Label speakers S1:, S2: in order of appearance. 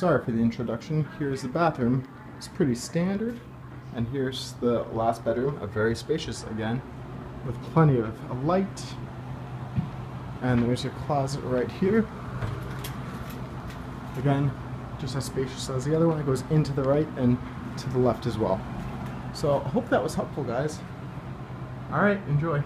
S1: Sorry for the introduction. Here's the bathroom. It's pretty standard. And here's the last bedroom, a very spacious again, with plenty of light. And there's your closet right here. Again, just as spacious as the other one. It goes into the right and to the left as well. So I hope that was helpful, guys. All right, enjoy.